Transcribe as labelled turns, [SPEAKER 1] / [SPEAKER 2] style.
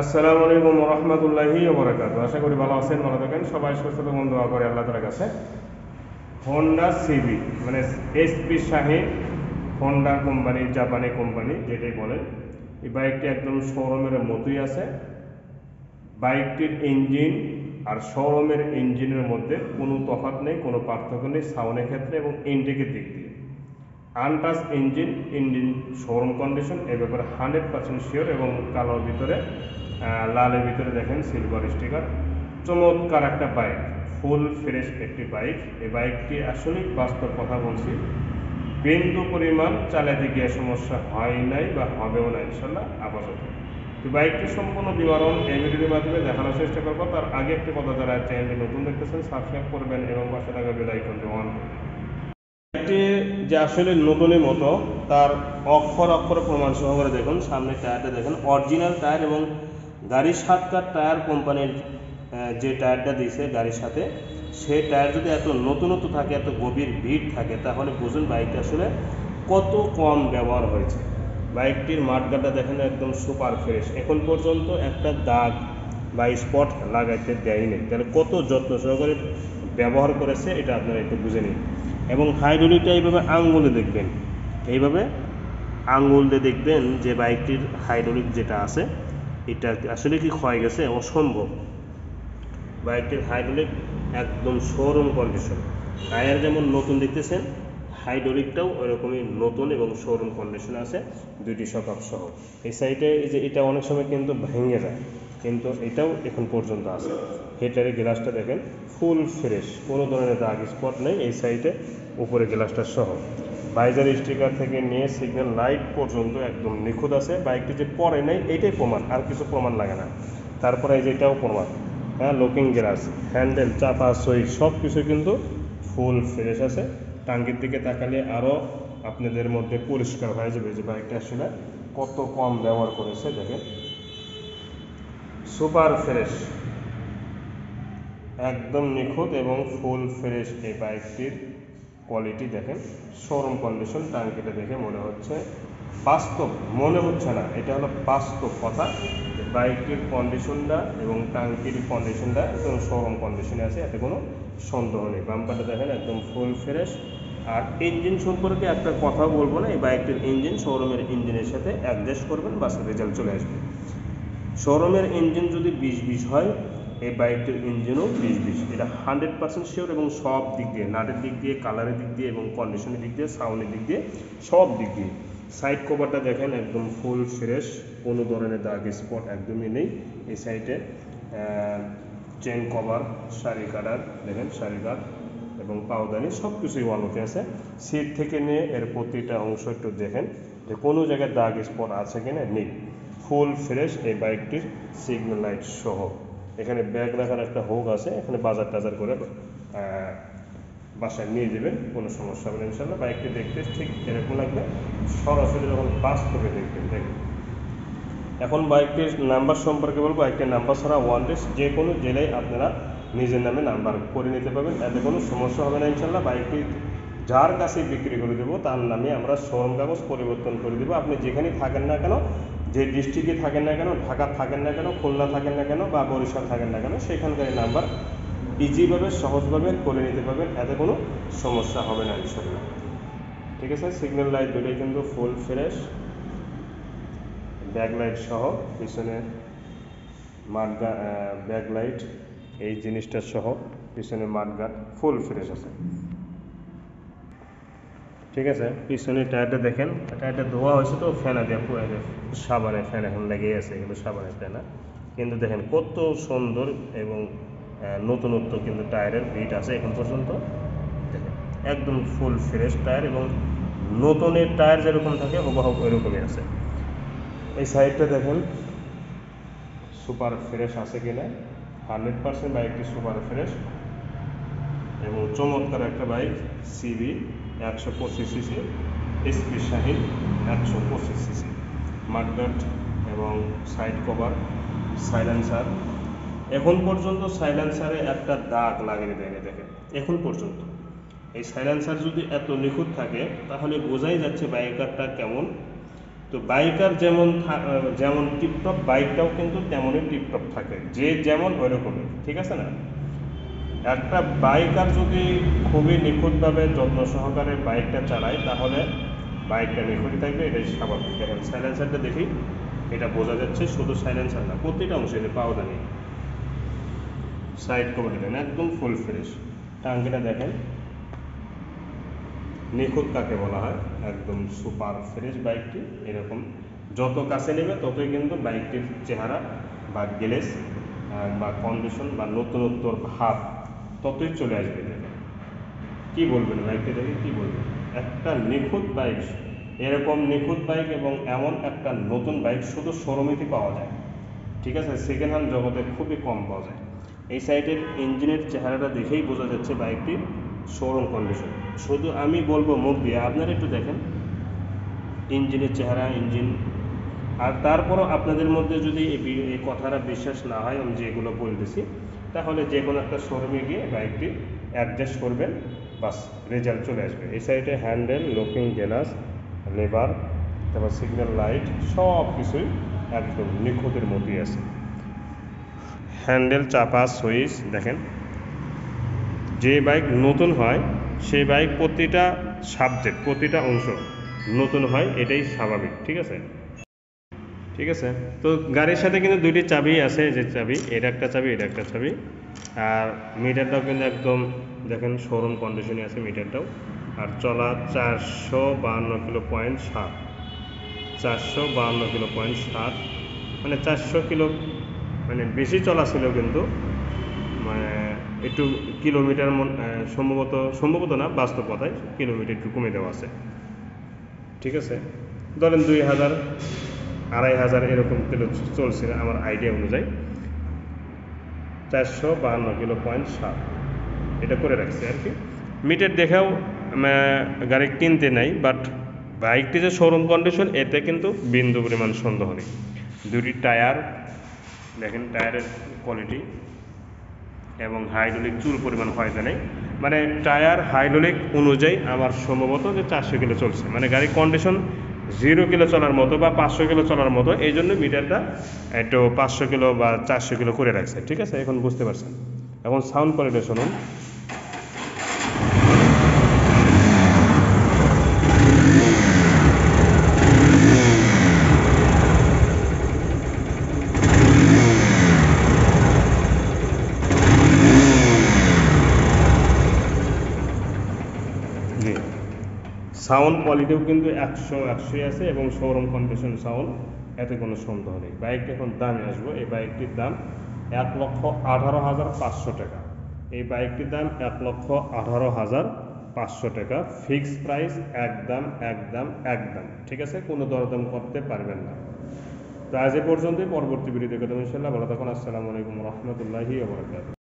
[SPEAKER 1] আসসালামু আলাইকুম রহমতুল্লাহি ওবরাকাত আশা করি ভালো আছেন, ভালো থাকেন। সবাই সুস্থ থাকুন, দোয়া করে আল্লাহ তালার কাছে। হন্ডা সিবি মানে এসপি শাহিন হন্ডা কোম্পানি, জাপানি কোম্পানি, যেটাই বলেন। এই বাইকটি একদম শোরুমের মতোই আছে। বাইকটির ইঞ্জিন আর শোরুমের ইঞ্জিনের মধ্যে কোনো তফাৎ নেই, কোনো পার্থক্য নেই, সাউন্ডের ক্ষেত্রে এবং ইনটেকের দিক দিয়ে। Untouch engine engine showroom condition এ ব্যাপারে হান্ড্রেড পার্সেন্ট শিওর এবং কালোর ভিতরে লালের ভিতরে দেখেন সিলভার স্টিকার চমৎকার একটা বাইক ফুল ফ্রেশ একটি বাইক এই বাইকটি আসলেই বাস্তব কথা বলছি। বিন্দু পরিমাণ চালাতে গিয়ে সমস্যা হয় নাই বা হবেও না, ইনশাল্লাহ আপাতত। তো বাইকটি সম্পূর্ণ বিবরণ এই ভিডিওর মাধ্যমে দেখানোর চেষ্টা করব। তার আগে একটি কথা যারা চ্যানেলটি নতুন দেখতেছেন সাবস্ক্রাইব করবেন এবং পাশে থাকা বেল আইকনটি অন করবেন যে আসলে নতুনের মতো, তার অক্ষর অক্ষর প্রমাণ সহকারে দেখুন। সামনে টায়ারটা দেখুন অরিজিনাল টায়ার এবং গাড়ির সাতকার টায়ার কোম্পানির যে টায়ারটা দিয়েছে গাড়ির সাথে সেই টায়ার যদি এত নতুনত্ব থাকে, এত গভীর ভিড় থাকে, তাহলে বুঝুন বাইকটা আসলে কত কম ব্যবহার হয়েছে। বাইকটির মাঠগাটা দেখেন একদম সুপার ফ্রেশ এখন পর্যন্ত একটা দাগ বা স্পট লাগাইতে দেয়নি। তাহলে কত যত্ন সহকারে ব্যবহার করেছে, এটা আপনারা একটু বুঝে নিন। এবং হাইড্রোলিকটা এইভাবে আঙ্গুলে দেখবেন। এইভাবে আঙ্গুল দিয়ে দেখবেন যে বাইকটির হাইড্রোলিক যেটা আছে এটা আসলে কি ক্ষয় গেছে? অসম্ভব। বাইকটির হাইড্রোলিক একদম শোরুম কন্ডিশন টায়ার যেমন নতুন দেখতেছেন, হাইড্রোলিকটাও ওরকমই নতুন এবং শোরুম কন্ডিশনে আছে, দুইটি সকাপ সহ। এই সাইডে যে এটা অনেক সময় কিন্তু ভেঙে যায়, কিন্তু এটাও এখন পর্যন্ত আছে। হেটারের গ্লাসটা দেখেন ফুল ফ্রেশ কোনো ধরনের দাগ স্পট নেই এই সাইডে উপরে গ্লাসটা সহ। বাইজার স্টিকার থেকে নিয়ে সিগন্যাল লাইট পর্যন্ত একদম নিখুঁত আছে বাইকটি যে পরে নেই এইটাই প্রমাণ, আর কিছু প্রমাণ লাগে না। তারপরে এই যে এটাও প্রমাণ হ্যাঁ লুকিং গ্লাস, হ্যান্ডেল, চাপা, সই সব কিছু কিন্তু ফুল ফ্রেশ আছে। টাঙ্কির দিকে তাকালে আরও আপনাদের মধ্যে পরিষ্কার হয়ে যাবে যে বাইকটা আসলে কত কম ব্যবহার করেছে, দেখেন। সুপার ফ্রেশ, একদম নিখুঁত এবং ফুল ফ্রেশ এই বাইকটির কোয়ালিটি দেখেন শোরুম কন্ডিশন টাঙ্কিটা দেখে মনে হচ্ছে বাস্তব, মনে হচ্ছে না। এটা হলো বাস্তব কথা বাইকটির কন্ডিশনটা এবং টাঙ্কির কন্ডিশনটা একদম শোরুম কন্ডিশনে আছে, এতে কোনো সন্দেহ নেই। বাম্পারটা দেখেন একদম ফুল ফ্রেশ আর ইঞ্জিন সম্পর্কে একটা কথা বলব না, এই বাইকটির ইঞ্জিন শোরুমের ইঞ্জিনের সাথে অ্যাডজাস্ট করবেন বাস রেজাল্ট চলে আসবে। শোরুমের ইঞ্জিন যদি বিশ বিশ হয় এই বাইকটির ইঞ্জিনও বিশ বিশ। এটা হান্ড্রেড পার্সেন্ট শিওর এবং সব দিক দিয়ে, নাটের দিক দিয়ে কালারের দিক দিয়ে এবং কন্ডিশনের দিক দিয়ে সাউন্ডের দিক দিয়ে, সব দিক দিয়ে। সাইড কভারটা দেখেন একদম ফুল ফ্রেশ কোনো ধরনের দাগ স্পট একদমই নেই। এই সাইডে চেন কভার শাড়ি কাটার, দেখেন শাড়ি কাট এবং পাউদানি সব কিছুই ওয়ালতে আছে। সিট থেকে নিয়ে এর প্রতিটা অংশ একটু দেখেন যে কোনো জায়গায় দাগ স্পট আছে কিনা, নেই। ফুল ফ্রেশ এই বাইকটির সিগন্যাল লাইট সহ। এখানে ব্যাগ রাখার একটা হোক আছে, এখানে বাজার টাজার করে বাসায় নিয়ে যাবেন, কোনো সমস্যা হবে না ইনশাল্লাহ বাইকটি দেখতে ঠিক এরকম লাগবে, সরাসরি যখন বাস্তবে দেখবেন দেখবেন। এখন বাইকটির নাম্বার সম্পর্কে বলব, বাইকটির নাম্বার ছাড়া ওয়ান ডেস যে কোনো জেলায় আপনারা নিজের নামে নাম্বার করে নিতে পারবেন, এতে কোনো সমস্যা হবে না ইনশাল্লাহ বাইকটি যার কাছে বিক্রি করে দেবো, তার নামে আমরা শোরুম কাগজ পরিবর্তন করে দেবো। আপনি যেখানেই থাকেন না কেন যে ডিস্ট্রিক্টে থাকেন না কেন, ঢাকা থাকেন না কেন, খুলনা থাকেন না কেন বা বরিশাল থাকেন না কেন, সেখানকার নাম্বার ইজিভাবে সহজভাবে করে নিতে পারবেন। এতে কোনো সমস্যা হবে না ইনশাল্লাহ ঠিক আছে? সিগন্যাল লাইট দুটোই কিন্তু ফুল ফ্রেশ। ব্যাকলাইট সহ পিছনে মাঠগা ব্যাকলাইট এই জিনিসটা সহ পিছনে মাঠগাট ফুল ফ্রেশ আছে। ঠিক আছে? পিছনে টায়ারটা দেখেন। টায়ারটা ধোয়া হয়েছে তো ফেনা দিয়ে সাবানে ফ্যান এখন লেগেই আছে এগুলো সাবানের ফেনা কিন্তু দেখেন কত সুন্দর এবং নতুনত্ব কিন্তু টায়ারের বিট আছে এখন পর্যন্ত। দেখেন, একদম ফুল ফ্রেশ টায়ার এবং নতুনের টায়ার যেরকম থাকে, হুবহু ওইরকমই আছে। এই সাইডটা দেখেন সুপার ফ্রেশ আছে কিনা? হান্ড্রেড পার্সেন্ট বাইকটি সুপার ফ্রেশ এবং চমৎকার একটা বাইক সিবি একশো পঁচিশ সিসি, এসপি শাহিন একশো পঁচিশ সিসি। মাডগার্ড এবং সাইড কভার, সাইলেন্সার। এখন পর্যন্ত সাইলেন্সারে একটা দাগ লাগিয়ে দেয়নি দেখেন। এখন পর্যন্ত। এই সাইলেন্সার যদি এত নিখুঁত থাকে, তাহলে বোঝাই যাচ্ছে বাইকারটা কেমন। তো বাইকার যেমন যেমন টিপটপ, বাইকটাও কিন্তু তেমনই টিপটপ থাকে। যে যেমন ওই রকমই ঠিক আছে না? একটা বাইকার যদি খুবই নিখুঁতভাবে যত্ন সহকারে বাইকটা চালায় তাহলে বাইকটা নিখুঁতই থাকবে, এটাই স্বাভাবিক। দেখেন সাইলেন্সারটা দেখি, এটা বোঝা যাচ্ছে শুধু সাইলেন্সার না, প্রতিটা অংশে যে পাওয়া নেই সাইড কভার দেন একদম ফুল ফ্রেশ টাঙ্কিটা দেখেন, নিখুঁত কাকে বলা হয়, একদম সুপার ফ্রেশ বাইকটি, এরকম। যত কাছে নেবে, ততই কিন্তু বাইকটির চেহারা বা গ্লেস বা কন্ডিশন বা নতুনত্বর ভাব ততই চলে আসবে কি বলবেন বাইকটি দেখে? কি বলবেন? একটা নিখুঁত বাইক এরকম নিখুঁত বাইক এবং এমন একটা নতুন বাইক শুধু শোরুমেতেই পাওয়া যায়। ঠিক আছে? সেকেন্ড হ্যান্ড জগতে খুবই কম পাওয়া যায়। এই সাইডের ইঞ্জিনের চেহারাটা দেখেই বোঝা যাচ্ছে বাইকটি শোরুম কন্ডিশন শুধু আমি বলব মুখ দিয়ে, আপনারা একটু দেখেন। ইঞ্জিনের চেহারা ইঞ্জিন আর তারপরও আপনাদের মধ্যে যদি এই কথাটা বিশ্বাস না হয়, আমি যেগুলো বলতেছি তাহলে যে কোনো একটা শোরুমে গিয়ে বাইকটি অ্যাডজাস্ট করবেন, বাস রেজাল্ট চলে আসবে। এই সাইডে হ্যান্ডেল লুকিং গ্লাস লেবার তারপর সিগন্যাল লাইট সব কিছুই একদম নিখুঁতের মতোই আছে। হ্যান্ডেল চাপা সুইচ দেখেন। যে বাইক নতুন হয়, সেই বাইক প্রতিটা সাবজেক্ট প্রতিটা অংশ নতুন হয়, এটাই স্বাভাবিক, ঠিক আছে? ঠিক আছে? তো গাড়ির সাথে কিন্তু দুইটি চাবি আছে, যে চাবি, এটা একটা চাবি, এটা একটা চাবি। আর মিটারটাও কিন্তু একদম, দেখেন শোরুম কন্ডিশনে আছে মিটারটাও। আর চলা চারশো বাহান্ন কিলো পয়েন্ট সাত। চারশো বাহান্ন কিলো পয়েন্ট সাত। মানে চারশো কিলো মানে বেশি চলা ছিল কিন্তু মানে একটু কিলোমিটার সম্ভবত সম্ভবত না বাস্তব কথায় কিলোমিটার একটু কমে দেওয়া আছে। ঠিক আছে? ধরেন দুই হাজার আড়াই হাজার এরকম কিলো চলছে আমার আইডিয়া অনুযায়ী। চারশো বাহান্ন কিলো পয়েন্ট সাত। এটা করে রাখছে আর কি। মিটার দেখেও গাড়ি কিনতে নাই বাট বাইকটি যে শোরুম কন্ডিশন এতে কিন্তু বিন্দু পরিমাণ সন্দেহ নেই দুটি টায়ার, দেখেন টায়ারের কোয়ালিটি এবং হাইড্রোলিক চুল পরিমাণ হয়তো নেই। মানে টায়ার হাইড্রোলিক অনুযায়ী আমার সম্ভবত যে চারশো কিলো চলছে। মানে গাড়ির কন্ডিশন জিরো কিলো চলার মতো বা পাঁচশো কিলো চলার মতো, এই জন্য মিটারটা একটু পাঁচশো কিলো বা চারশো কিলো করে রাখছে। ঠিক আছে? এখন বুঝতে পারছেন? এখন সাউন্ড কোয়ালিটি শুনুন। সাউন্ড কোয়ালিটিও কিন্তু একশো একশোই আছে এবং শোরুম কন্ডিশন সাউন্ড, এতে কোনো সন্দেহ নেই। বাইকটি এখন দামে আসব। এই বাইকটির দাম এক লক্ষ আঠারো হাজার পাঁচশো টাকা। এই বাইকটির দাম এক লক্ষ আঠারো হাজার পাঁচশো টাকা। ফিক্স প্রাইস একদম একদম একদম। ঠিক আছে? কোনো দরদাম করতে পারবেন না। তো আজ এ পর্যন্তই। পরবর্তী ভিডিও দেখে দেবো ইনশাল্লাহ ভালো থাকুন। আসসালামু আলাইকুম রহমতুল্লাহি